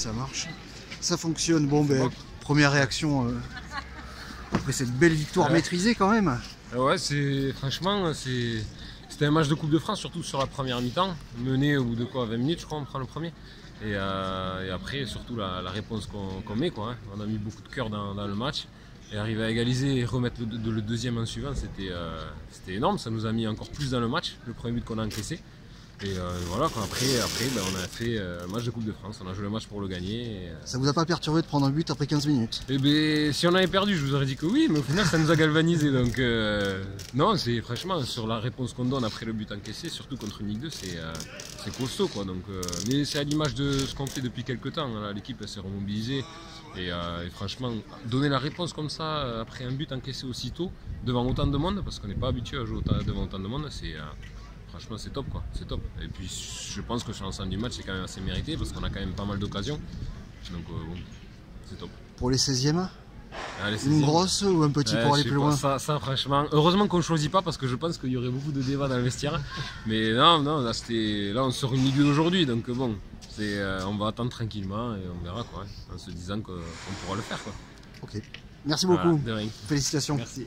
Ça marche. Ça fonctionne. Bon, ben, première réaction euh, après cette belle victoire Ouais. maîtrisée quand même. Ouais, c'est franchement, c'est c'était un match de Coupe de France, surtout sur la première mi-temps, mené au bout de quoi 20 minutes, je crois, on prend le premier. Et, euh, et après, surtout la, la réponse qu'on met, quoi. hein. On a mis beaucoup de cœur dans, dans le match. Et arriver à égaliser et remettre le, de- le deuxième en suivant, c'était euh, c'était énorme. Ça nous a mis encore plus dans le match, le premier but qu'on a encaissé. Et euh, voilà, quoi. après, après ben, on a fait euh, un match de Coupe de France. On a joué le match pour le gagner. Et, euh, Ça vous a pas perturbé de prendre un but après 15 minutes? Eh ben, si on avait perdu, je vous aurais dit que oui, mais au final, ça nous a galvanisé. Donc, euh, non, c'est franchement sur la réponse qu'on donne après le but encaissé, surtout contre une Ligue 2, c'est euh, costaud, quoi. Donc, euh, mais c'est à l'image de ce qu'on fait depuis quelques temps. L'équipe s'est remobilisée et, euh, et franchement, donner la réponse comme ça euh, après un but encaissé aussitôt devant autant de monde, parce qu'on n'est pas habitué à jouer devant autant de monde, c'est euh, franchement c'est top, quoi. C'est top. Et puis, je pense que sur l'ensemble du match, c'est quand même assez mérité parce qu'on a quand même pas mal d'occasions. Donc, euh, bon, c'est top. Pour les 16e Allez, c'est Une grosse ou un petit Ouais, pour aller plus pas, loin ça, ça, franchement, heureusement qu'on ne choisit pas parce que je pense qu'il y aurait beaucoup de débats dans le vestiaire. Mais non, non, là, c'était, là on sort une Ligue 1 aujourd'hui, donc bon, c'est, euh, on va attendre tranquillement et on verra quoi, hein, en se disant qu'on pourra le faire quoi. Ok. Merci Voilà, beaucoup. de rien. Félicitations. Merci.